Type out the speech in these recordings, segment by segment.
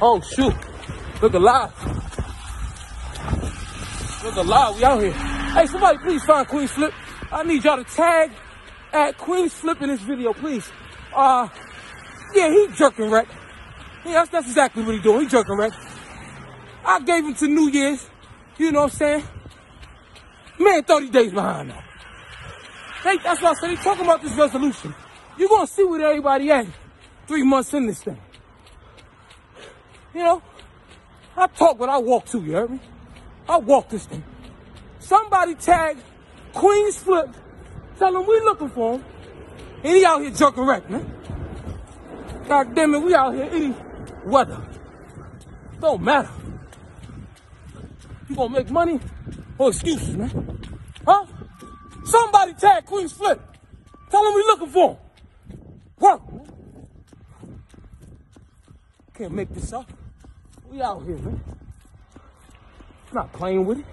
Oh shoot. Look alive. Look alive. We out here. Hey, somebody please find Queenz Flip. I need y'all to tag at Queenz Flip in this video, please. Uh, yeah, he jerking wreck. Yeah, that's, that's exactly what he doing. He jerking wreck. I gave him to New Year's. You know what I'm saying? Man, 30 days behind now. They, that's why I said he talking about this resolution. You're gonna see where everybody at three months in this thing. You know, I talk but I walk too, you heard me? I walk this thing. Somebody tag Queenz Flip, tell him we looking for him, and he out here jerking wreck, man. God damn it, we out here any weather. Don't matter. You gonna make money or excuses, man? Huh? Somebody tag Queenz Flip. Tell him we looking for him. Work. Can't make this up. We out here, man. Not playing with it.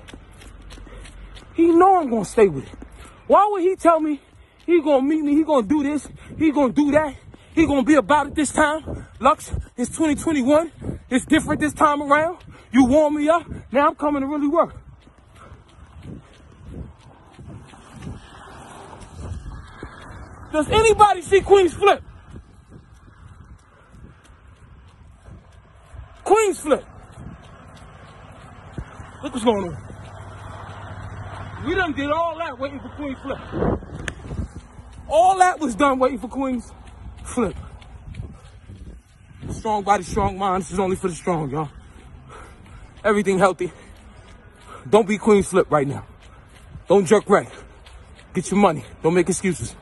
He know I'm gonna stay with it. Why would he tell me he gonna meet me, he gonna do this, he gonna do that, he gonna be about it this time? Lux, it's 2021. It's different this time around. You warm me up. Now I'm coming to really work. Does anybody see Queenz Flip? Queenz Flip. Look what's going on. We done did all that waiting for Queenz Flip. All that was done waiting for Queenz Flip. Strong body, strong mind. This is only for the strong, y'all. Everything healthy. Don't be Queenz Flip right now. Don't jerk right. Get your money. Don't make excuses.